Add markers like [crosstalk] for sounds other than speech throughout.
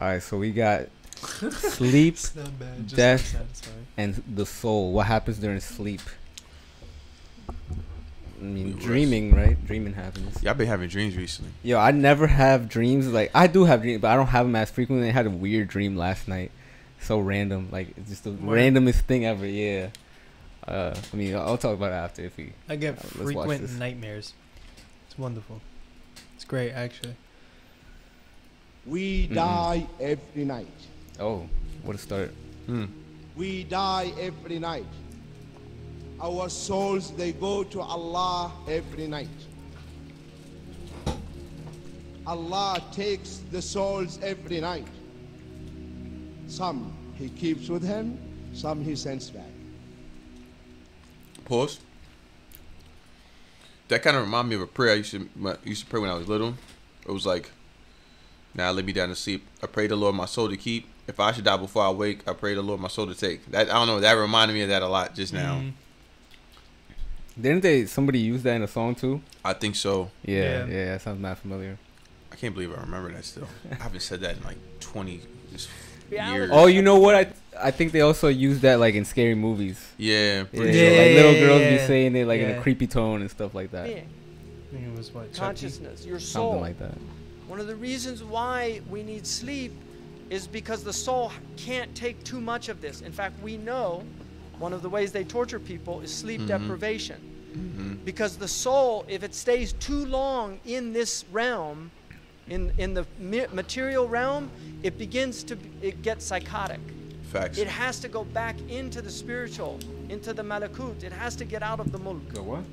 All right, so we got [laughs] sleep It's not bad. Just Death. and the soul. What happens during sleep? I mean, dreaming, right? Dreaming happens. Yeah, I've been having dreams recently. Yo, I never have dreams. Like I do have dreams, but I don't have them as frequently. I had a weird dream last night. So random, like it's just the Word. randomest thing ever. Yeah. Uh, I mean, I'll talk about it after if we. I get Uh, let's watch frequent this. nightmares. It's wonderful. It's great, actually. We Mm-mm. die every night. Oh, what a start! Hmm. We die every night. Our souls, they go to Allah every night. Allah takes the souls every night. Some He keeps with Him, some He sends back. Pause. That kind of remind me of a prayer I used to my- used to pray when I was little. It was like, "Now let me down to sleep. I pray the Lord my soul to keep. If I should die before I wake, I pray the Lord my soul to take." That I don't know. That reminded me of that a lot just now. Mm. Didn't they somebody use that in a song too? I think so. Yeah, Yeah. yeah, that sounds not familiar. I can't believe I remember that still. [laughs] I haven't said that in like twenty years. Oh, you know what? I I think they also use that like in scary movies. Yeah. Yeah, pretty so, sure. like little girls be saying it like in a creepy tone and stuff like that. being, I think it was what? Chucky? consciousness, your Something like that. One of the reasons why we need sleep is because the soul can't take too much of this. In fact, we know one of the ways they torture people is sleep Mhm. deprivation. Mhm. Because the soul, if it stays too long in this realm, in, in the material realm, it begins to b- it gets psychotic. Facts. It has to go back into the spiritual, into the malakut. It has to get out of the mulk. The what?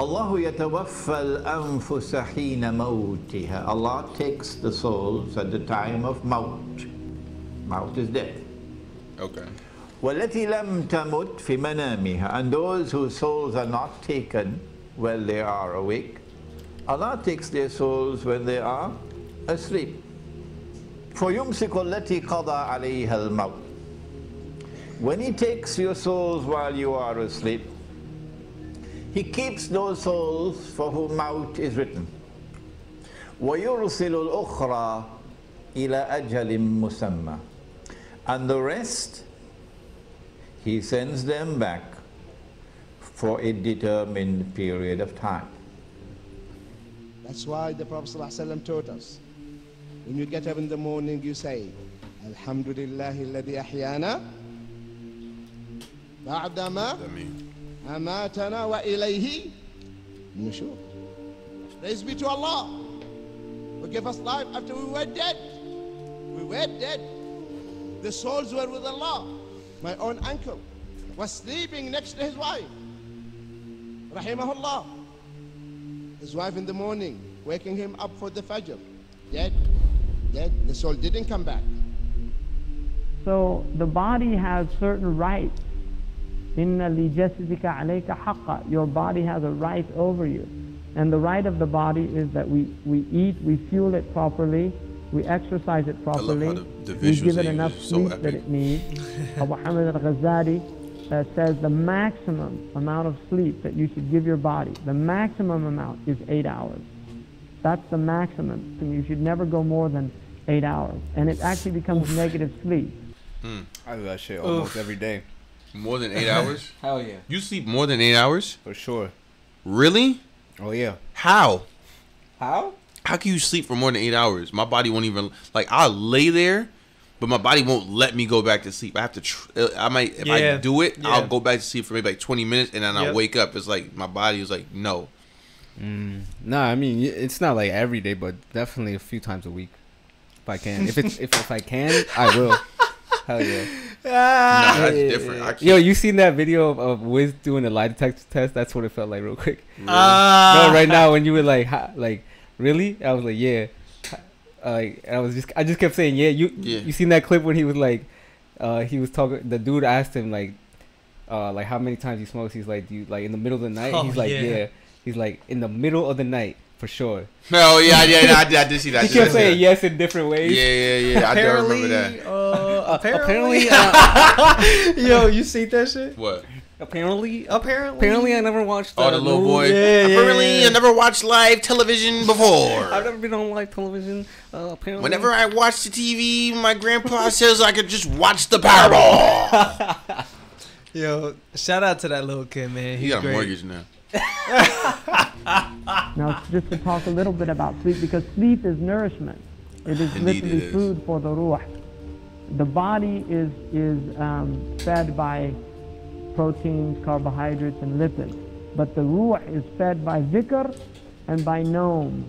الله يتوفى الأنفس حين موتها. Allah takes the souls at the time of maut. Maut is death. Okay. والتي لم تمت في منامها. And those whose souls are not taken while they are awake, Allah takes their souls when they are asleep. فيمسك التي قضى عليها الموت. When He takes your souls while you are asleep, he keeps those souls for whom maut is written. وَيُرْسِلُ الْأُخْرَى إِلَى أَجَلٍ مُسَمَّى And the rest, he sends them back for a determined period of time. That's why the Prophet ﷺ taught us, when you get up in the morning, you say, Alhamdulillah, الذي أحيانا بعدما amatana wa ilayhi nushur. Praise be to Allah who gave us life after we were dead. We were dead. The souls were with Allah. My own uncle was sleeping next to his wife. Rahimahullah. His wife in the morning, waking him up for the Fajr. Dead, dead. The soul didn't come back. So the body has certain rights. Inna li jasadika alayka haqqa. Your body has a right over you. And the right of the body is that we, we eat, we fuel it properly, we exercise it properly, the- the we give it enough is so sleep that it needs. [laughs] Abu Hamid al-Ghazali uh, says the maximum amount of sleep that you should give your body, the maximum amount is eight hours. That's the maximum. So you should never go more than eight hours. And it actually becomes negative sleep. I do that shit almost every day. More than eight hours? [laughs] Hell yeah, You sleep more than eight hours? for sure. Really? Oh yeah. How? How? How can you sleep for more than eight hours? My body won't even like. I'll lay there, but my body won't let me go back to sleep. I have to. Tr- uh, I might if I do it, Yeah. I'll go back to sleep for maybe like twenty minutes, and then I'll wake up. It's like my body is like, no. Nah, I mean it's not like every day, but definitely a few times a week, if I can. If it's if, if I can, I will. [laughs] Hell yeah. Nah, that's Yeah, different. I can't. Yo, you seen that video of, of Wiz doing the lie detector test? That's what it felt like, real quick. Ah. no, right now when you were like, ha, like, really? I was like, yeah. Uh, like, I was just, I just kept saying, yeah. You, Yeah. you seen that clip when he was like, uh, he was talking. The dude asked him like, uh, like how many times he smokes. He's like, do you like in the middle of the night? Oh, He's like, yeah. yeah. He's like in the middle of the night for sure. No, yeah, yeah, yeah. I did, I did see that. He I did kept saying yes in different ways. Yeah, yeah, yeah. I do remember that. Uh, apparently, apparently, uh, [laughs] yo, you see that shit? What? Apparently, Apparently. apparently, I never watched. Oh, the little no- boy. Yeah, yeah, Apparently, yeah. I never watched live television before. I've never been on live television. Uh, apparently, Whenever I watch the TV, my grandpa [laughs] says I could just watch the Powerball. [laughs] Yo, shout out to that little kid, man. He He's got a mortgage now. Now, just to talk a little bit about sleep, because sleep is nourishment. It is Indeed literally is. food for the ruh. The body is is um, fed by proteins, carbohydrates, and lipids, but the ruh is fed by dhikr and by noam,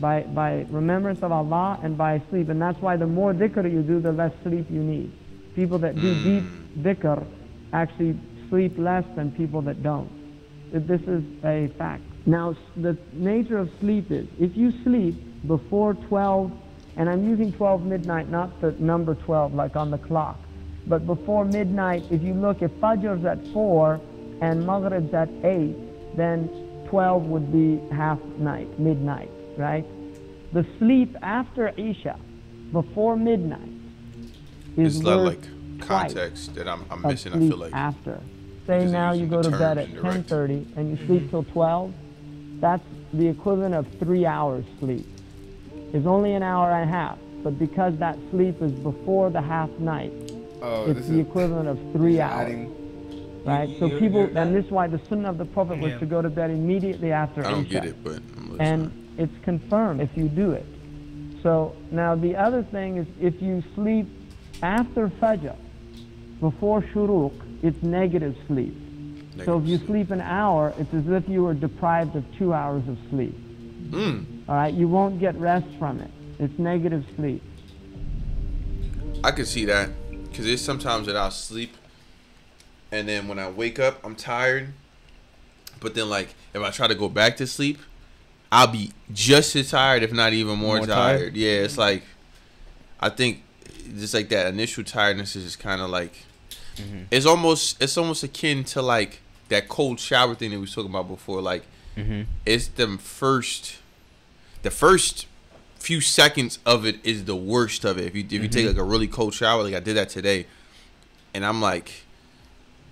by by remembrance of Allah and by sleep. And that's why the more dhikr you do, the less sleep you need. People that do deep dhikr actually sleep less than people that don't. This is a fact. Now, the nature of sleep is if you sleep before 12, and I'm using 12 midnight, not the number 12 like on the clock, but before midnight, if you look, if Fajr's at 4 and Maghrib's at 8, then 12 would be half night, midnight, right? The sleep after Isha, before midnight, is lot worth like context that I'm, I'm missing. I feel like after. Say now you go to bed at 10:30 and you sleep till 12. That's the equivalent of three hours sleep. It's only an hour and a half, but because that sleep is before the half night, Oh, it's the equivalent of three hours, adding. right? So you- people, you're- and this is why the sunnah of the Prophet was Yeah. to go to bed immediately after I don't Isha get it, but I'm and it's confirmed if you do it. So now the other thing is if you sleep after Fajr, before Shuruq, it's negative sleep. So if you Negative sleep an hour, it's as if you were deprived of two hours of sleep. Mm. All right, you won't get rest from it. It's negative sleep. I can see that because there's sometimes that I'll sleep, and then when I wake up, I'm tired. But then, like, if I try to go back to sleep, I'll be just as tired, if not even more, More tired. tired? Yeah, it's like, I think, just like that initial tiredness is just kind of like, Mm-hmm. it's almost, it's almost akin to like that cold shower thing that we was talking about before. Like, Mm-hmm. it's the first, the first few seconds of it is the worst of it. If you if you take like a really cold shower, like I did that today, and I'm like,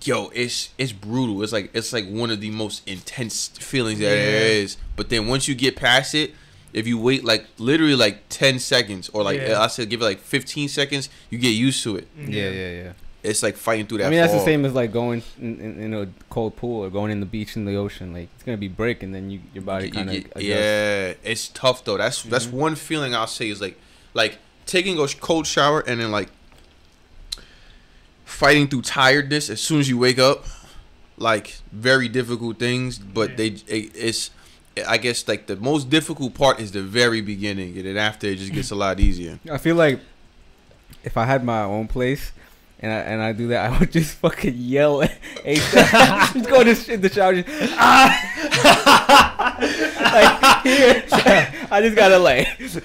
yo, it's it's brutal. It's like it's like one of the most intense feelings that there Yeah. is. But then once you get past it, if you wait like literally like ten seconds or like Yeah. I said, give it like fifteen seconds, you get used to it. Yeah, yeah, yeah. It's like fighting through that. I mean, that's the same as like going in, in, in a cold pool or going in the beach in the ocean. Like it's gonna be break, and then you your body kind of yeah, it's tough though. That's that's Mm-hmm. one feeling I'll say is like like taking a cold shower and then like fighting through tiredness as soon as you wake up. Like very difficult things, but they it, it's I guess like the most difficult part is the very beginning, and then after it just gets a lot easier. I feel like if I had my own place and I and I do that, [laughs] I would just fucking yell at ASAP. [laughs] just go to sh- in the shower, just ah, [laughs] like here. I just gotta like just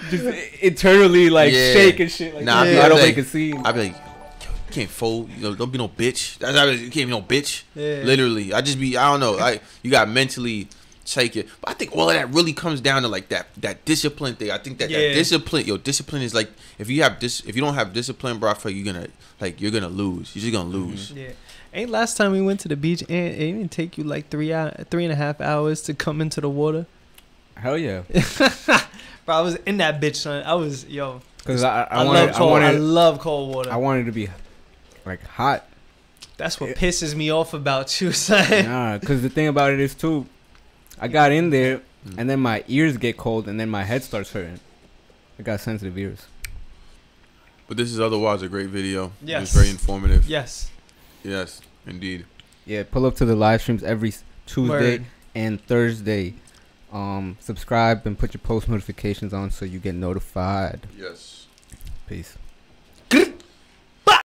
internally like Yeah. shake and shit. Like Nah, I I don't like- make a scene. I'd be like, "Yo, you can't fold, you know, don't be no bitch. That's how you can't be no bitch. Yeah. Literally, I just be, I don't know, I you got mentally take it. But I think all of that really comes down to like that that discipline thing. I think that, Yeah. that discipline, yo, discipline is like if you have this, if you don't have discipline, bro, I feel like you're gonna like you're gonna lose. You're just gonna mm-hmm. lose. Yeah. Ain't last time we went to the beach and it didn't take you like three hour, three and a half hours to come into the water. Hell yeah, [laughs] Bro, I was in that bitch, son. I was yo. because I, I, I, wanted love I cold. I, wanted love cold water. I wanted to be like hot. That's what pisses me off about you, son. Nah, because the thing about it is too, I got in there and then my ears get cold and then my head starts hurting. I got sensitive ears. But this is otherwise a great video. Yes. It's very informative. Yes. Yes, indeed. Yeah, pull up to the live streams every Tuesday Word. and Thursday. Um, subscribe and put your post notifications on so you get notified. Yes. Peace.